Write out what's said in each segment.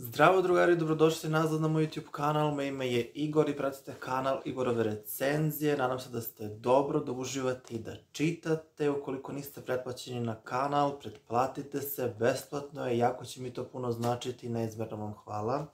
Zdravo drugari, dobrodošli nazad na moj YouTube kanal, moje ime je Igor i pratite kanal Igorove recenzije. Nadam se da ste dobro, da uživate i da čitate. Ukoliko niste pretplaćeni na kanal, pretplatite se, besplatno je, jako će mi to puno značiti i neizmerno vam hvala.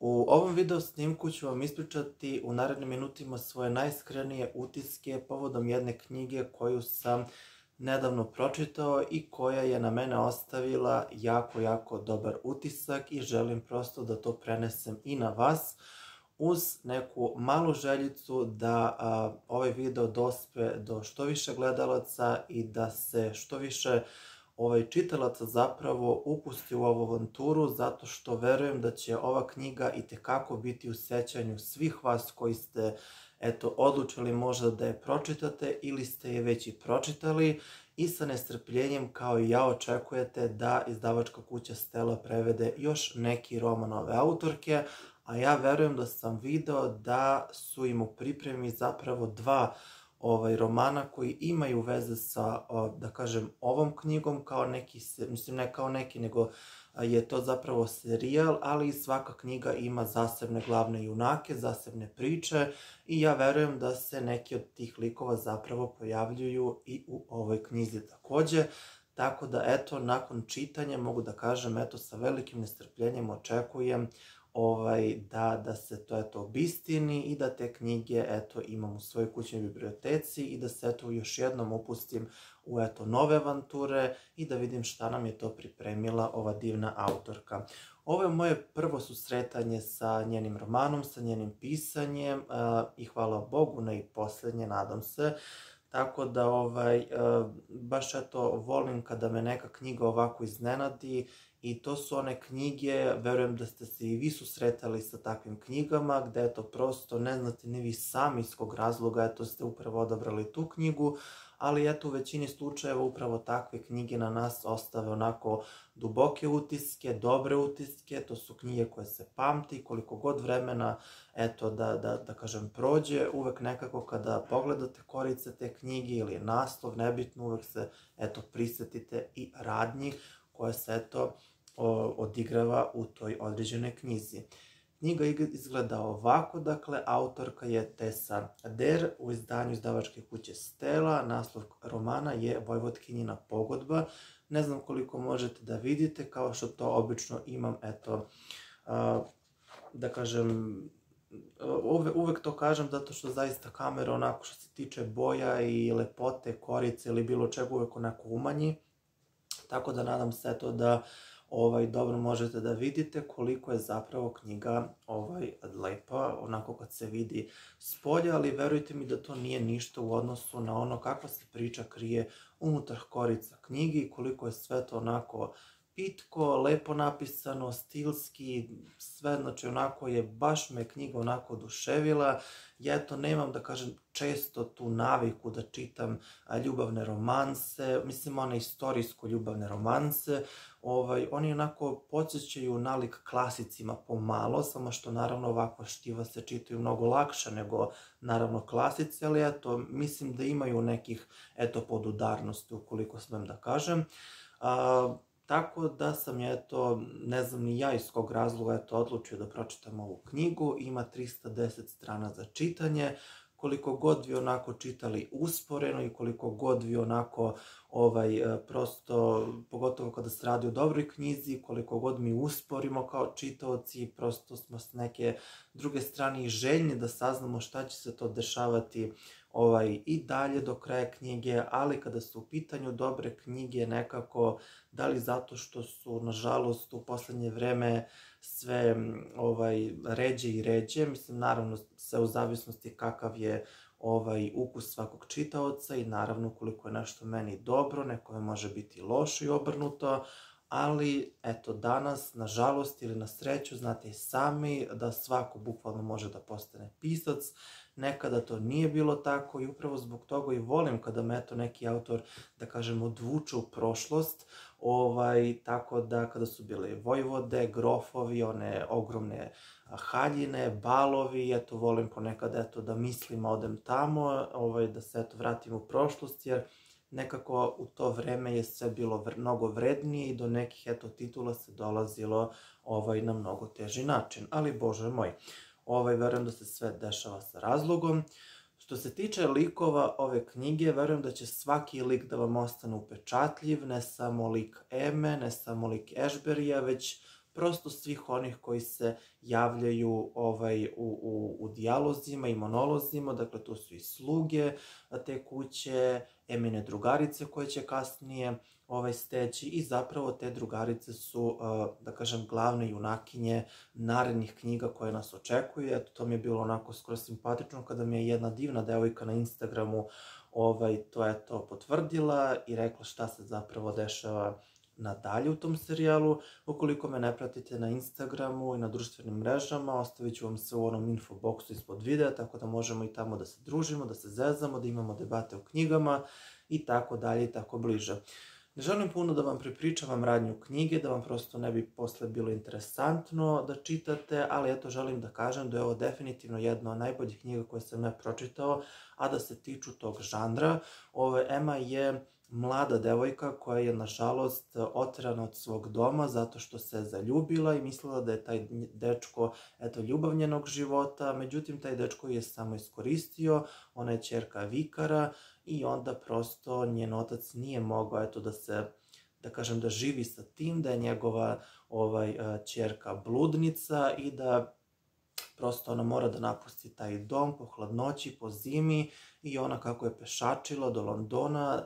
U ovom video snimku ću vam ispričati u narednim minutima svoje najiskrenije utiske povodom jedne knjige koju sam nedavno pročitao i koja je na mene ostavila jako, jako dobar utisak i želim prosto da to prenesem i na vas uz neku malu željicu da a, ovaj video dospe do što više gledalaca i da se što više ovaj čitalaca zapravo upusti u ovu avanturu zato što verujem da će ova knjiga i tekako biti u sećanju svih vas koji ste eto, odlučili možda da je pročitate ili ste je već i pročitali i sa nestrpljenjem kao i ja očekujete da izdavačka kuća Stella prevede još neki roman ove autorke, a ja verujem da sam video da su im u pripremi zapravo dva ovaj romana koji imaju veze sa, da kažem, ovom knjigom kao neki, mislim ne kao neki, nego je to zapravo serijal, ali svaka knjiga ima zasebne glavne junake, zasebne priče i ja verujem da se neki od tih likova zapravo pojavljuju i u ovoj knjizi takođe. Tako da, eto, nakon čitanja mogu da kažem, eto, sa velikim nestrpljenjem očekujem ovaj, da, da se to eto obistini i da te knjige eto imam u svojoj kućnoj biblioteci i da se eto još jednom upustim u eto nove avanture i da vidim šta nam je to pripremila ova divna autorka. Ovo je moje prvo susretanje sa njenim romanom, sa njenim pisanjem uh, i hvala Bogu na i poslednje, nadam se. Tako da ovaj, uh, baš eto volim kada me neka knjiga ovako iznenadi I to su one knjige, verujem da ste se i vi susretali sa takvim knjigama, gde to prosto ne znate ni vi sami iz kog razloga, eto ste upravo odabrali tu knjigu, ali eto u većini slučajeva upravo takve knjige na nas ostave onako duboke utiske, dobre utiske, to su knjige koje se pamti, koliko god vremena, eto da, da, da kažem, prođe, uvek nekako kada pogledate korice te knjige ili naslov, nebitno, uvek se eto prisetite i radnji koja se eto odigrava u toj određenoj knjizi. Knjiga izgleda ovako, dakle, autorka je Tessa Der u izdanju izdavačke kuće Stela, naslov romana je Vojvotkinjina pogodba. Ne znam koliko možete da vidite, kao što to obično imam, eto, da kažem, uve, uvek to kažem zato što zaista kamera onako što se tiče boja i lepote, korice ili bilo čega uvek onako umanji. Tako da nadam se to da ovaj, dobro možete da vidite koliko je zapravo knjiga ovaj, lepa, onako kad se vidi s ali verujte mi da to nije ništa u odnosu na ono kakva se priča krije unutar korica knjigi i koliko je sve to onako pitko, lepo napisano, stilski, sve, znači onako je, baš me knjiga onako oduševila. Ja eto nemam, da kažem, često tu naviku da čitam ljubavne romanse, mislim one istorijsko ljubavne romanse, ovaj, oni onako podsjećaju nalik klasicima pomalo, samo što naravno ovakva štiva se čitaju mnogo lakše nego naravno klasice, ali eto, mislim da imaju nekih, eto, podudarnosti, ukoliko smem da kažem. A, Tako da sam, eto, ne znam ni ja iz kog razloga, eto, odlučio da pročitam ovu knjigu. Ima 310 strana za čitanje. Koliko god vi onako čitali usporeno i koliko god vi onako, ovaj, e, prosto, pogotovo kada se radi o dobroj knjizi, koliko god mi usporimo kao čitaoci, prosto smo s neke druge strane i željni da saznamo šta će se to dešavati ovaj, i dalje do kraja knjige, ali kada su u pitanju dobre knjige nekako, da li zato što su, nažalost, u poslednje vreme sve ovaj, ređe i ređe, mislim, naravno, sve u zavisnosti kakav je ovaj ukus svakog čitaoca i naravno koliko je nešto meni dobro, nekome može biti loše i obrnuto, ali eto danas, nažalost ili na sreću, znate i sami da svako bukvalno može da postane pisac, nekada to nije bilo tako i upravo zbog toga i volim kada me eto neki autor, da kažem, odvuče u prošlost, ovaj, tako da kada su bile vojvode, grofovi, one ogromne haljine, balovi, eto volim ponekad eto da mislim odem tamo, ovaj, da se eto vratim u prošlost, jer nekako u to vreme je sve bilo mnogo vrednije i do nekih eto titula se dolazilo ovaj na mnogo teži način. Ali bože moj, ovaj verujem da se sve dešava sa razlogom. Što se tiče likova ove knjige, verujem da će svaki lik da vam ostane upečatljiv, ne samo lik Eme, ne samo lik Ashberija, već prosto svih onih koji se javljaju ovaj, u, u, u dijalozima i monolozima, dakle to su i sluge te kuće, Emine drugarice koje će kasnije ovaj steći i zapravo te drugarice su, da kažem, glavne junakinje narednih knjiga koje nas očekuju. Eto, to mi je bilo onako skoro simpatično kada mi je jedna divna devojka na Instagramu ovaj, to je to potvrdila i rekla šta se zapravo dešava nadalje u tom serijalu. Ukoliko me ne pratite na Instagramu i na društvenim mrežama, ostavit ću vam se u onom infoboksu ispod videa, tako da možemo i tamo da se družimo, da se zezamo, da imamo debate o knjigama i tako dalje i tako bliže. Ne želim puno da vam prepričavam radnju knjige, da vam prosto ne bi posle bilo interesantno da čitate, ali eto želim da kažem da je ovo definitivno jedna od najboljih knjiga koje sam ne pročitao, a da se tiču tog žanra. Ovo Ema je mlada devojka koja je nažalost oterana od svog doma zato što se zaljubila i mislila da je taj dečko eto ljubav njenog života, međutim taj dečko je samo iskoristio, ona je čerka vikara i onda prosto njen otac nije mogao eto da se da kažem da živi sa tim da je njegova ovaj ćerka bludnica i da prosto ona mora da napusti taj dom po hladnoći, po zimi i ona kako je pešačila do Londona,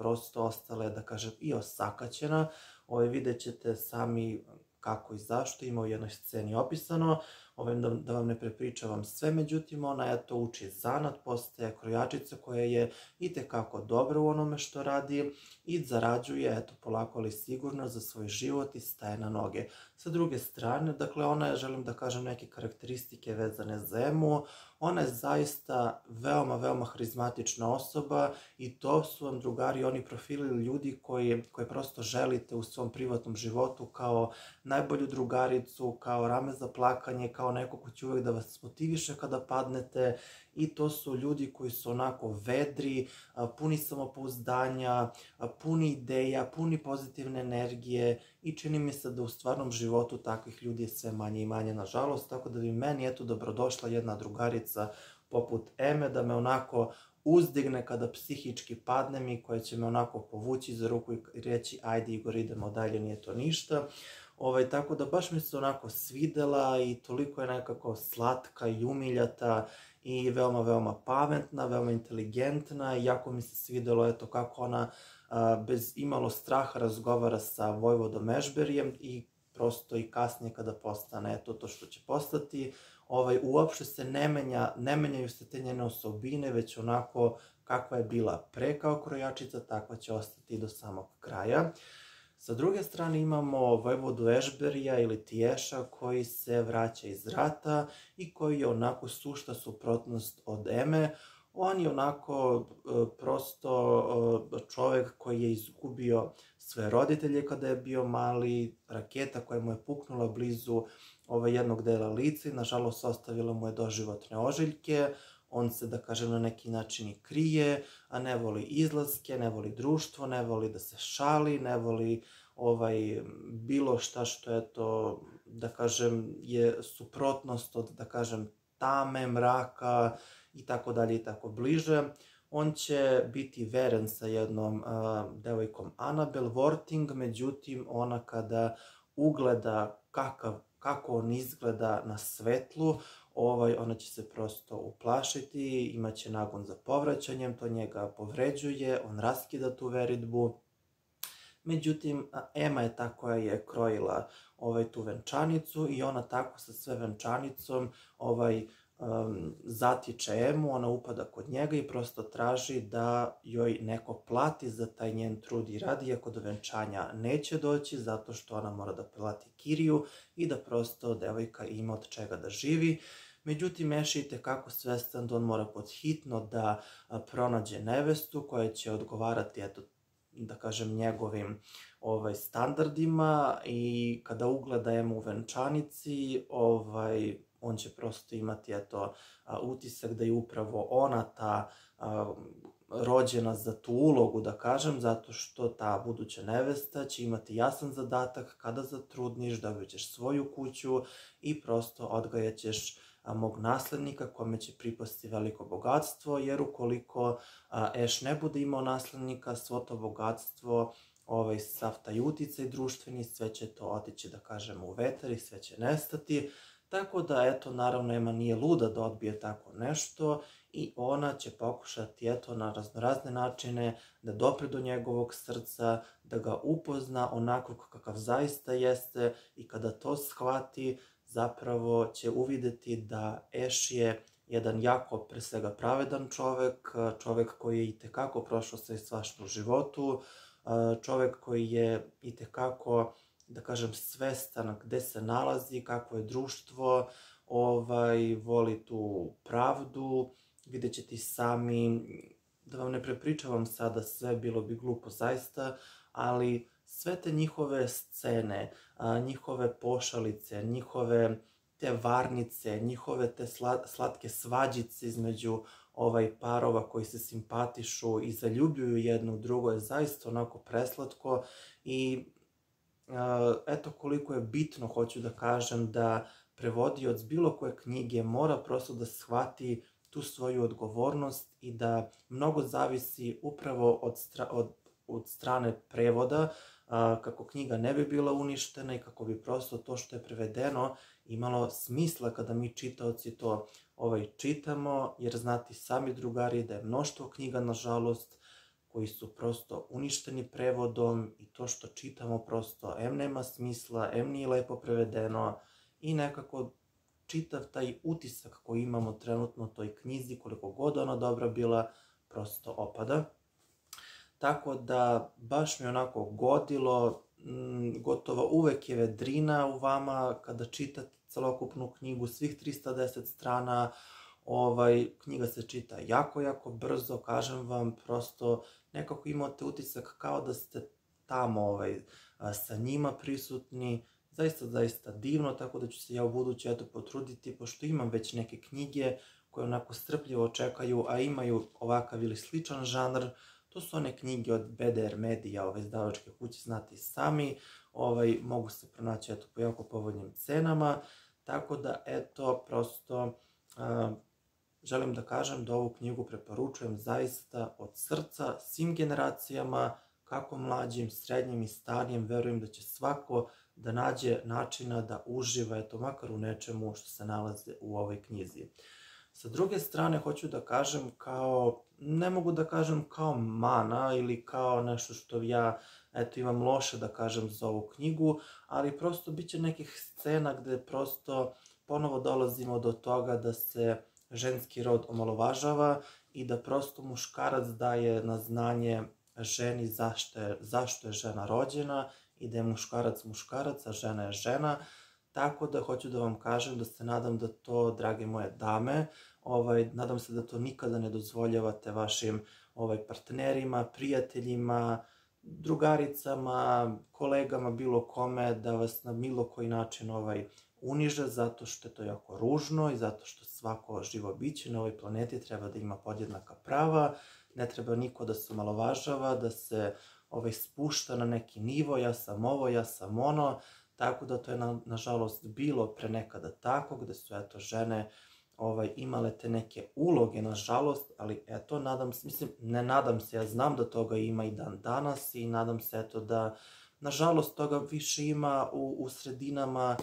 prosto ostala je, da kažem, i osakaćena. Ovaj, vidjet ćete sami kako i zašto, ima u jednoj sceni opisano, ovim da, da vam ne prepričavam sve, međutim ona je to uči zanat, postaje krojačica koja je i tekako dobra u onome što radi i zarađuje, eto, polako ali sigurno za svoj život i staje na noge. Sa druge strane, dakle, ona je, želim da kažem, neke karakteristike vezane za Emu, ona je zaista veoma, veoma harizmatična osoba i to su vam drugari oni profili ljudi koji, koje prosto želite u svom privatnom životu kao najbolju drugaricu, kao rame za plakanje, kao neko ko će uvek da vas motiviše kada padnete i to su ljudi koji su onako vedri, puni samopouzdanja, puni ideja, puni pozitivne energije i čini mi se da u stvarnom životu takvih ljudi je sve manje i manje, nažalost, tako da bi meni eto dobrodošla jedna drugarica poput Eme, da me onako uzdigne kada psihički padnem i koja će me onako povući za ruku i reći ajde Igor idemo dalje, nije to ništa. Ovaj, tako da baš mi se onako svidela i toliko je nekako slatka i umiljata i veoma, veoma pametna, veoma inteligentna i jako mi se svidelo eto kako ona a, bez imalo straha razgovara sa Vojvodom Ešberijem i prosto i kasnije kada postane eto to što će postati, ovaj, uopšte se ne, menja, ne menjaju se te njene osobine, već onako kakva je bila pre kao krojačica, takva će ostati do samog kraja. Sa druge strane imamo Vojvodu Ešberija ili Tiješa koji se vraća iz rata i koji je onako sušta suprotnost od Eme. On je onako e, prosto e, čovek koji je izgubio sve roditelje kada je bio mali, raketa koja mu je puknula blizu ovaj jednog dela lica i nažalost ostavila mu je doživotne ožiljke on se, da kažem, na neki način i krije, a ne voli izlaske, ne voli društvo, ne voli da se šali, ne voli ovaj, bilo šta što je to, da kažem, je suprotnost od, da kažem, tame, mraka i tako dalje i tako bliže. On će biti veren sa jednom uh, devojkom Annabel Worting, međutim ona kada ugleda kakav, kako on izgleda na svetlu, ovaj, ona će se prosto uplašiti, imaće nagon za povraćanjem, to njega povređuje, on raskida tu veritbu. Međutim, Ema je ta koja je krojila ovaj, tu venčanicu i ona tako sa sve venčanicom ovaj, um, zatiče Emu, ona upada kod njega i prosto traži da joj neko plati za taj njen trud i rad, iako do venčanja neće doći, zato što ona mora da plati kiriju i da prosto devojka ima od čega da živi. Međutim, mešite kako svestan da on mora podhitno da pronađe nevestu koja će odgovarati eto, da kažem, njegovim ovaj, standardima i kada ugleda Emu u venčanici, ovaj, on će prosto imati eto, utisak da je upravo ona ta rođena za tu ulogu, da kažem, zato što ta buduća nevesta će imati jasan zadatak kada zatrudniš, dobit ćeš svoju kuću i prosto odgajaćeš mog naslednika kome će pripasti veliko bogatstvo, jer ukoliko Eš ne bude imao naslednika, svo to bogatstvo ovaj, sav taj uticaj društveni, sve će to otići, da kažem, u vetar i sve će nestati. Tako da, eto, naravno, Ema nije luda da odbije tako nešto i ona će pokušati, eto, na raznorazne načine da dopre do njegovog srca, da ga upozna onako kakav zaista jeste i kada to shvati, zapravo će uvideti da Eš je jedan jako, pre svega, pravedan čovek, čovek koji je i tekako prošao sve svašta u životu, čovek koji je i tekako, da kažem, svestan gde se nalazi, kako je društvo, ovaj, voli tu pravdu, vidjet ćete sami, da vam ne prepričavam sada sve, bilo bi glupo zaista, ali sve te njihove scene, njihove pošalice, njihove te varnice, njihove te slatke svađice između ovaj parova koji se simpatišu i zaljubljuju jedno u drugo je zaista onako preslatko i eto koliko je bitno, hoću da kažem, da prevodioc bilo koje knjige mora prosto da shvati tu svoju odgovornost i da mnogo zavisi upravo od, stra, od, od strane prevoda, a, kako knjiga ne bi bila uništena i kako bi prosto to što je prevedeno imalo smisla kada mi čitaoci to ovaj, čitamo, jer znati sami drugari da je mnoštvo knjiga, nažalost, koji su prosto uništeni prevodom i to što čitamo prosto em nema smisla, em nije lepo prevedeno i nekako čitav taj utisak koji imamo trenutno u toj knjizi, koliko god ona dobra bila, prosto opada. Tako da baš mi onako godilo, m, gotovo uvek je vedrina u vama kada čitate celokupnu knjigu, svih 310 strana, ovaj, knjiga se čita jako, jako brzo, kažem vam, prosto nekako imate utisak kao da ste tamo ovaj, sa njima prisutni, zaista, zaista divno, tako da ću se ja u buduće eto potruditi, pošto imam već neke knjige koje onako strpljivo čekaju, a imaju ovakav ili sličan žanr, to su one knjige od BDR Media, ove izdavačke kuće, znate sami, ovaj, mogu se pronaći eto, po jako povoljnim cenama, tako da eto, prosto a, želim da kažem da ovu knjigu preporučujem zaista od srca svim generacijama, kako mlađim, srednjim i starijem, verujem da će svako da nađe načina da uživa, eto, makar u nečemu što se nalaze u ovoj knjizi. Sa druge strane, hoću da kažem kao, ne mogu da kažem kao mana ili kao nešto što ja, eto, imam loše da kažem za ovu knjigu, ali prosto bit će nekih scena gde prosto ponovo dolazimo do toga da se ženski rod omalovažava i da prosto muškarac daje na znanje ženi zašto je, zašto je žena rođena i da je muškarac muškarac, a žena je žena. Tako da hoću da vam kažem da se nadam da to, drage moje dame, ovaj, nadam se da to nikada ne dozvoljavate vašim ovaj, partnerima, prijateljima, drugaricama, kolegama, bilo kome, da vas na bilo koji način ovaj, uniže, zato što je to jako ružno i zato što svako živo biće na ovoj planeti treba da ima podjednaka prava, ne treba niko da se malovažava, da se ovaj, spušta na neki nivo, ja sam ovo, ja sam ono, tako da to je na, nažalost bilo pre nekada tako, gde su eto žene ovaj, imale te neke uloge, nažalost, ali eto, nadam se, mislim, ne nadam se, ja znam da toga ima i dan danas i nadam se eto da, nažalost, toga više ima u, u sredinama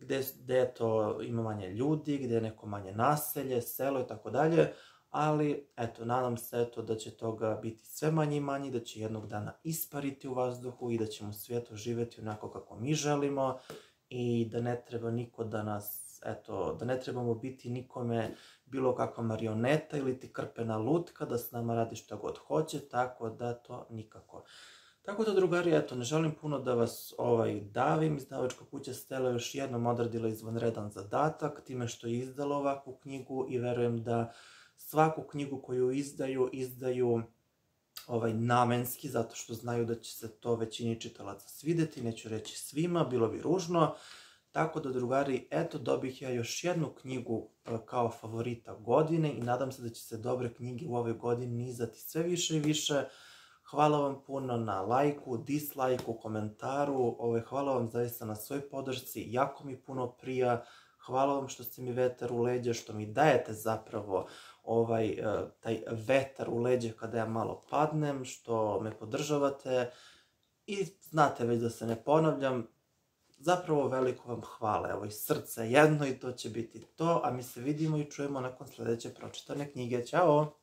gde, gde to ima manje ljudi, gde je neko manje naselje, selo i tako dalje, ali eto, nadam se eto da će toga biti sve manje i manje, da će jednog dana ispariti u vazduhu i da ćemo svijetu živeti onako kako mi želimo i da ne treba niko da nas, eto, da ne trebamo biti nikome bilo kakva marioneta ili ti krpena lutka da s nama radi šta god hoće, tako da to nikako. Tako da, drugari, eto, ne želim puno da vas ovaj, davim. Izdavačka kuća Stela još jednom odradila izvanredan zadatak time što je izdala ovakvu knjigu i verujem da svaku knjigu koju izdaju, izdaju ovaj namenski, zato što znaju da će se to većini čitalaca svideti, neću reći svima, bilo bi ružno. Tako da, drugari, eto, dobih ja još jednu knjigu e, kao favorita godine i nadam se da će se dobre knjige u ovoj godini nizati sve više i više. Hvala vam puno na lajku, dislajku, komentaru, ove, hvala vam zaista na svoj podršci, jako mi puno prija, hvala vam što ste mi vetar u leđe, što mi dajete zapravo ovaj, e, taj vetar u leđe kada ja malo padnem, što me podržavate. I znate već da se ne ponavljam, zapravo veliko vam hvala, evo i srce jedno i to će biti to, a mi se vidimo i čujemo nakon sledeće pročitane knjige, ćao!